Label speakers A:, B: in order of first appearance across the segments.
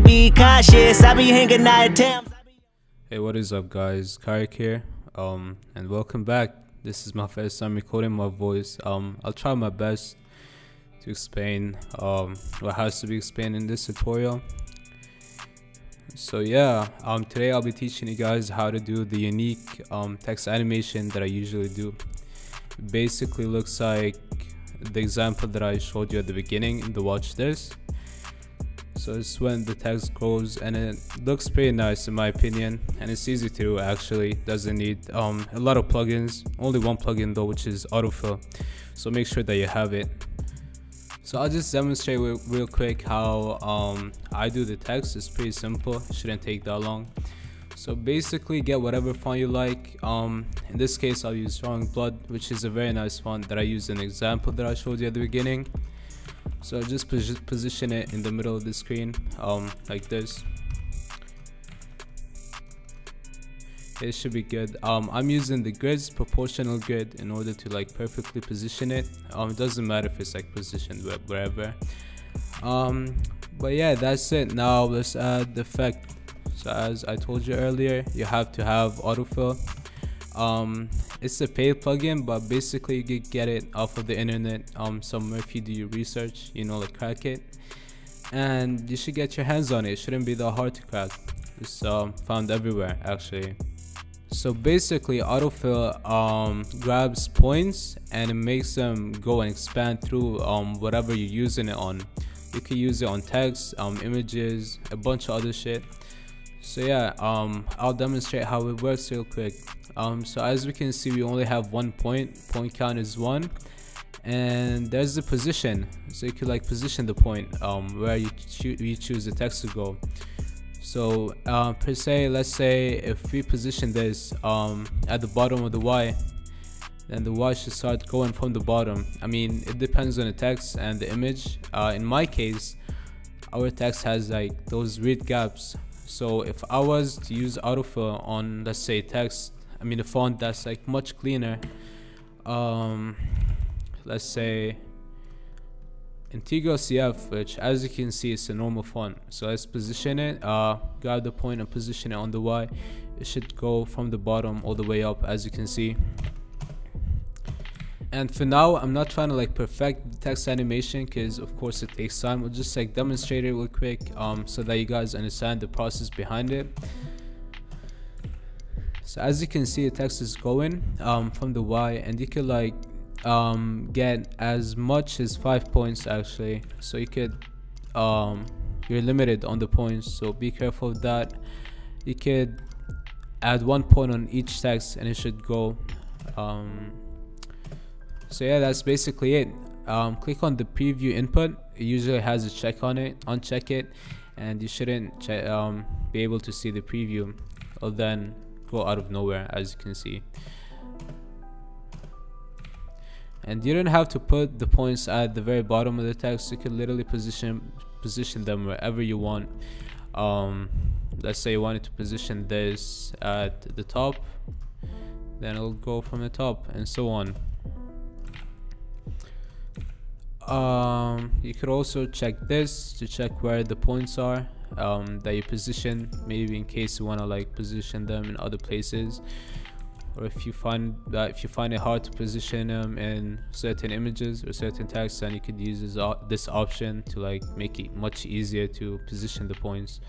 A: be cautious. I be hanging out at.
B: Hey, what is up, guys? Kyrik here, um, and welcome back. This is my first time recording my voice. Um, I'll try my best to explain um what has to be explained in this tutorial. So yeah, um, today I'll be teaching you guys how to do the unique um text animation that I usually do. It basically looks like the example that I showed you at the beginning in the watch this so it's when the text grows and it looks pretty nice in my opinion. And it's easy to do actually. Doesn't need um, a lot of plugins. Only one plugin though which is autofill. So make sure that you have it. So I'll just demonstrate real, quick how um, I do the text. It's pretty simple. Shouldn't take that long. So basically get whatever font you like. Um, in this case I'll use drawing blood which is a very nice font that I used in example that I showed you at the beginning so just pos position it in the middle of the screen um, like this. It should be good. Um, I'm using the grids proportional grid in order to like perfectly position it. Um, it doesn't matter if it's like positioned wherever. Um, but yeah that's it. Now let's add the effect. So as I told you earlier you have to have autofill um it's a paid plugin but basically you can get it off of the internet um somewhere if you do your research you know like crack it. And you should get your hands on it, it shouldn't be that hard to crack. It's um, found everywhere actually. So basically autofill um, grabs points and it makes them go and expand through um, whatever you're using it on. You can use it on text um, images a bunch of other shit. So yeah um, I'll demonstrate how it works real quick um, so as we can see we only have one point. Point count is one. And there's the position. So you could like position the point um, where you, cho you choose the text to go. So uh, per se let's say if we position this um, at the bottom of the Y then the Y should start going from the bottom. I mean it depends on the text and the image. Uh, in my case our text has like those weird gaps. So if I was to use autofill on let's say text I mean a font that's like much cleaner um, let's say Integral CF which as you can see it's a normal font. So let's position it uh, grab the point and position it on the Y. It should go from the bottom all the way up as you can see. And for now I'm not trying to like perfect the text animation because of course it takes time. We'll just like demonstrate it real quick um, so that you guys understand the process behind it so as you can see the text is going um, from the Y and you could like um, get as much as five points actually. So you could um, you're limited on the points so be careful of that. You could add one point on each text and it should go um, so yeah that's basically it. Um, click on the preview input. It usually has a check on it uncheck it and you shouldn't um, be able to see the preview. Or then go out of nowhere as you can see. And you don't have to put the points at the very bottom of the text. You can literally position position them wherever you want. Um, let's say you wanted to position this at the top then it'll go from the top and so on. Um, you could also check this to check where the points are um, that you position maybe in case you want to like position them in other places. Or if you find that if you find it hard to position them in certain images or certain text then you could use this, op this option to like make it much easier to position the points.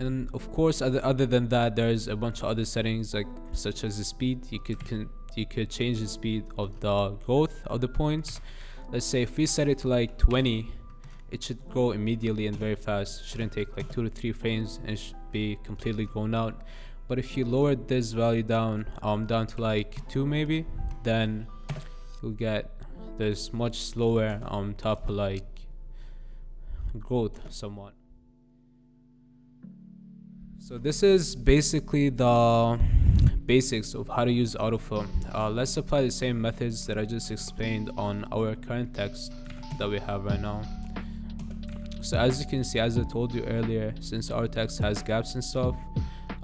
B: And of course other, other than that there's a bunch of other settings like such as the speed. You could you could change the speed of the growth of the points. Let's say if we set it to like 20 it should go immediately and very fast. Shouldn't take like two to three frames and should be completely grown out. But if you lower this value down um down to like two maybe then you'll get this much slower um top like growth somewhat. So this is basically the basics of how to use autofill. Uh, let's apply the same methods that I just explained on our current text that we have right now so as you can see as i told you earlier since our text has gaps and stuff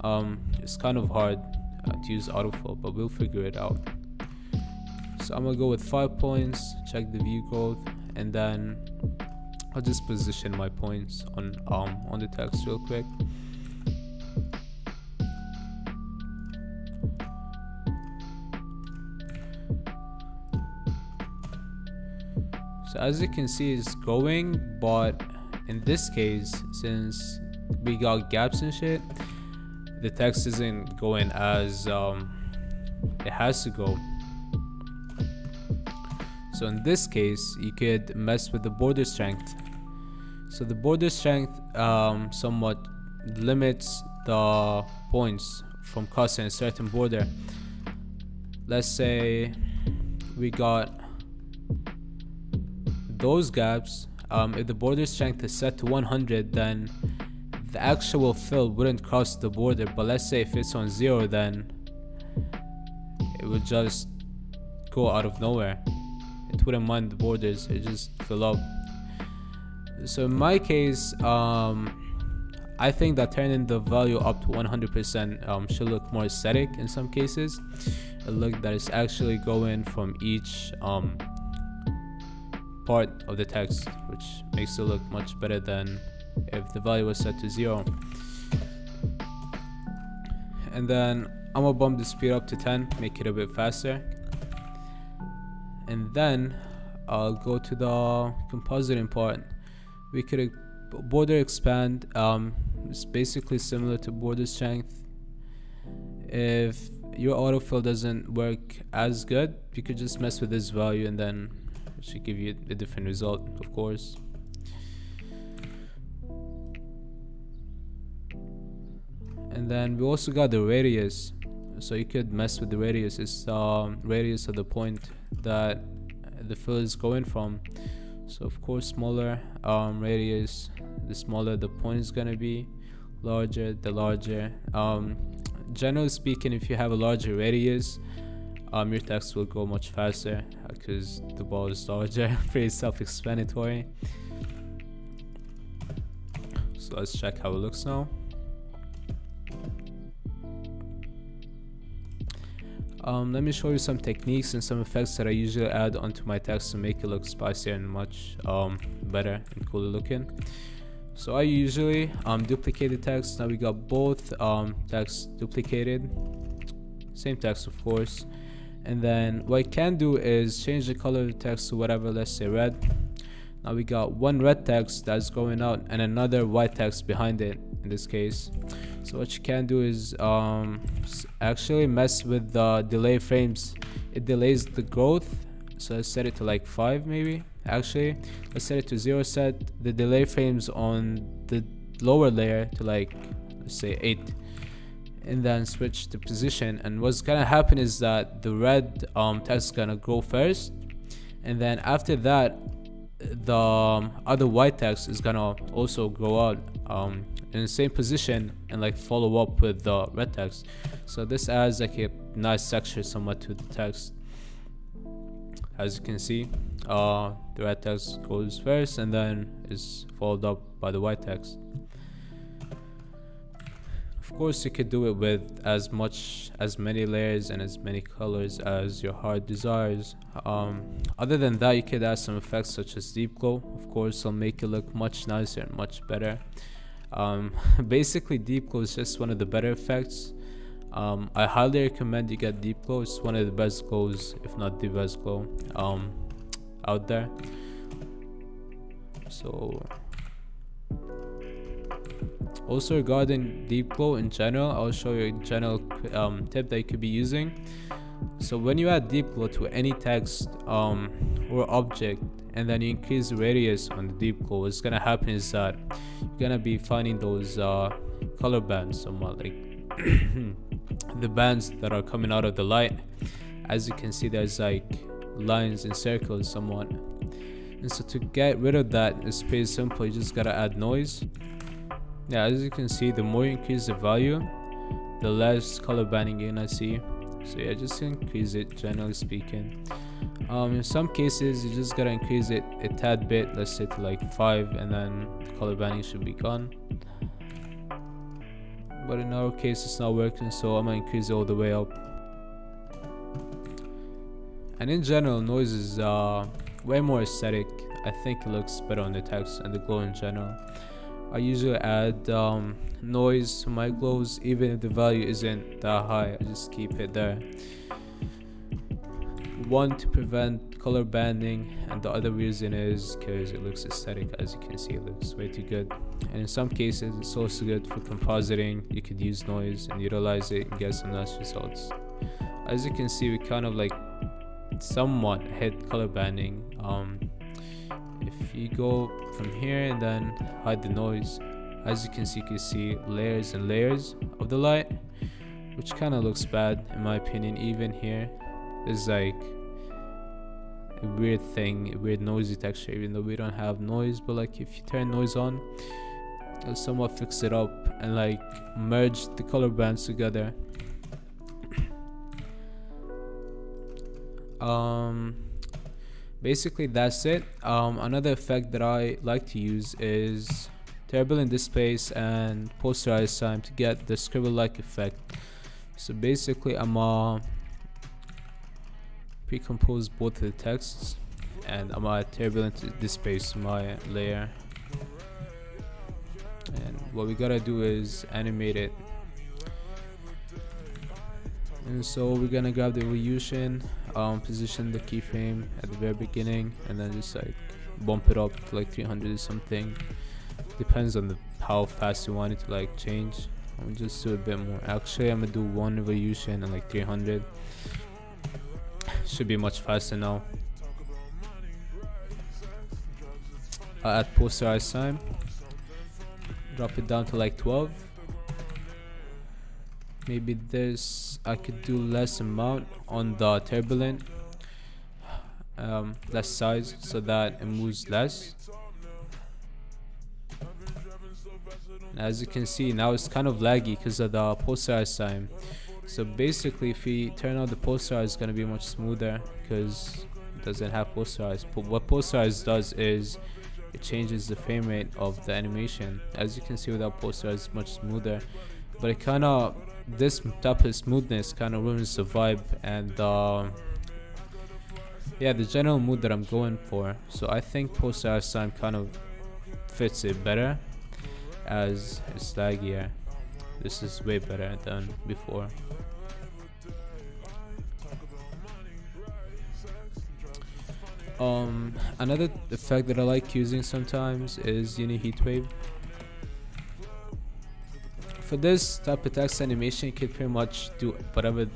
B: um, it's kind of hard uh, to use autofill but we'll figure it out so i'm gonna go with five points check the view growth and then I'll just position my points on um on the text real quick. So as you can see it's going but in this case since we got gaps and shit the text isn't going as um, it has to go. So in this case you could mess with the border strength. So the border strength um, somewhat limits the points from crossing a certain border. Let's say we got those gaps um, if the border strength is set to 100 then the actual fill wouldn't cross the border but let's say if it's on zero then it would just go out of nowhere. It wouldn't mind the borders it just fill up. So in my case um, I think that turning the value up to 100% um, should look more aesthetic in some cases. A look that is actually going from each um, part of the text which makes it look much better than if the value was set to zero. And then I'm gonna bump the speed up to 10 make it a bit faster. And then I'll go to the compositing part. We could border expand um, it's basically similar to border strength. If your autofill doesn't work as good you could just mess with this value and then it should give you a different result of course. And then we also got the radius. So you could mess with the radius. It's the um, radius of the point that the fill is going from. So of course smaller um, radius the smaller the point is gonna be larger the larger um, generally speaking if you have a larger radius um, your text will go much faster because the ball is larger pretty self-explanatory so let's check how it looks now Um, let me show you some techniques and some effects that I usually add onto my text to make it look spicier and much um, better and cooler looking. So I usually um, duplicate the text. Now we got both um, text duplicated. Same text of course. And then what I can do is change the color of the text to whatever, let's say red. Now we got one red text that's going out and another white text behind it in this case. So what you can do is um, actually mess with the delay frames. It delays the growth. So let's set it to like 5 maybe actually. Let's set it to 0 set the delay frames on the lower layer to like let's say 8 and then switch the position. And what's gonna happen is that the red um, text is gonna grow first. And then after that the um, other white text is gonna also grow out um, in the same position and like follow up with the red text so this adds like a nice texture somewhat to the text. As you can see uh, the red text goes first and then is followed up by the white text of course you could do it with as much as many layers and as many colors as your heart desires. Um, other than that you could add some effects such as deep glow. Of course it'll make it look much nicer and much better. Um, basically deep glow is just one of the better effects. Um, I highly recommend you get deep glow. It's one of the best glows if not the best glow um, out there. So also regarding deep glow in general i'll show you a general um, tip that you could be using. So when you add deep glow to any text um, or object and then you increase the radius on the deep glow what's gonna happen is that you're gonna be finding those uh, color bands somewhat like the bands that are coming out of the light. As you can see there's like lines and circles somewhat. And so to get rid of that it's pretty simple. You just gotta add noise yeah as you can see the more you increase the value the less color banding you're gonna see. So yeah just increase it generally speaking. Um, in some cases you just gotta increase it a tad bit let's say to like 5 and then color banding should be gone. But in our case it's not working so I'm gonna increase it all the way up. And in general noise is uh, way more aesthetic. I think it looks better on the text and the glow in general I usually add um, noise to my glows even if the value isn't that high. I just keep it there. One to prevent color banding and the other reason is because it looks aesthetic as you can see it looks way too good. And in some cases it's also good for compositing. You could use noise and utilize it and get some nice results. As you can see we kind of like somewhat hit color banding um, if you go from here and then hide the noise. As you can see you can see layers and layers of the light which kind of looks bad in my opinion even here. Is like a weird thing a weird noisy texture even though we don't have noise but like if you turn noise on it'll somewhat fix it up and like merge the color bands together. Um basically that's it. Um, another effect that I like to use is turbulent displace and posterized time to get the scribble like effect. So basically I'm uh, pre-compose both the texts and I'm gonna turbulent displace my layer. And what we gotta do is animate it. And so we're gonna grab the evolution um, position the keyframe at the very beginning and then just like bump it up to like 300 or something. Depends on the how fast you want it to like change. I'm just do a bit more. Actually I'm gonna do one evolution and like 300 should be much faster now. I'll add posterized time. Drop it down to like 12 maybe this I could do less amount on the turbulent um, less size so that it moves less. And as you can see now it's kind of laggy because of the posterized time so basically if we turn on the posterize it's going to be much smoother because it doesn't have posterize but what posterize does is it changes the frame rate of the animation. As you can see without posterize it's much smoother. But it kind of this type of smoothness kind of ruins the vibe and uh, yeah the general mood that I'm going for. So I think post time kind of fits it better as it's laggier this is way better than before. Um another effect that I like using sometimes is uni heat wave for this type of text animation you can pretty much do whatever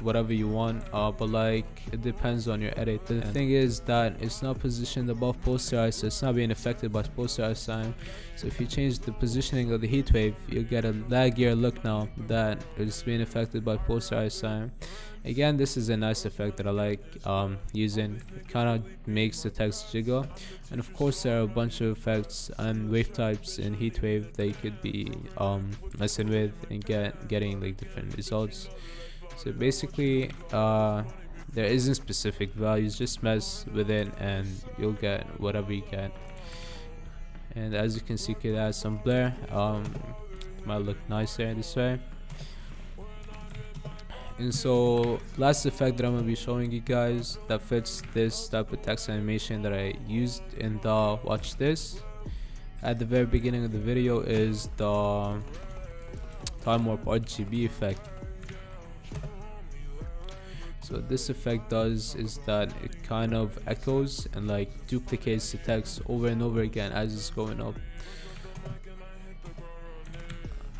B: whatever you want uh, but like it depends on your edit. The thing is that it's not positioned above posterized so it's not being affected by posterized time so if you change the positioning of the heat wave you'll get a laggier look now that is being affected by posterized time again this is a nice effect that I like um, using. It kind of makes the text jiggle. And of course there are a bunch of effects and wave types in heatwave that you could be um, messing with and get getting like different results so basically uh, there isn't specific values just mess with it and you'll get whatever you get. And as you can see could add some blur. Um, might look nicer this way. And so last effect that I'm gonna be showing you guys that fits this type of text animation that I used in the watch this at the very beginning of the video is the time warp RGB effect so this effect does is that it kind of echoes and like duplicates the text over and over again as it's going up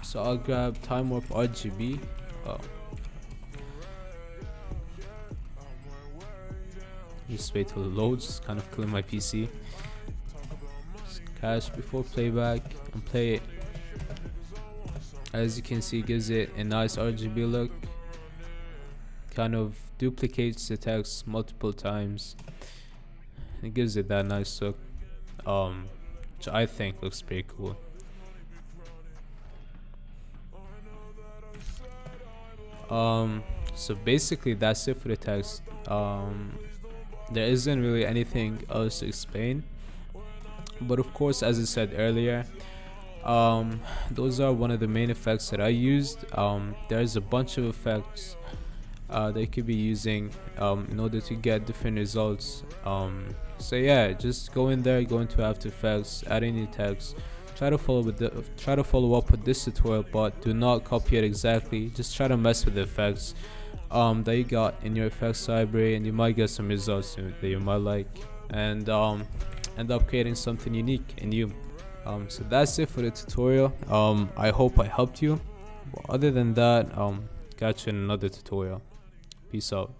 B: so I'll grab time warp RGB oh. Just wait till it loads, kind of killing my PC. Just cache before playback and play it. As you can see, gives it a nice RGB look. Kind of duplicates the text multiple times. It gives it that nice look, um, which I think looks pretty cool. Um, so basically that's it for the text. Um, there isn't really anything else to explain but of course as I said earlier um, those are one of the main effects that I used um, there's a bunch of effects uh, they could be using um, in order to get different results. Um, so yeah just go in there go into after effects add any text. Try to follow with the try to follow up with this tutorial but do not copy it exactly. Just try to mess with the effects um, that you got in your effects library and you might get some results that you might like. And um, end up creating something unique and new um, so that's it for the tutorial. Um, I hope I helped you. Well, other than that um, catch you in another tutorial out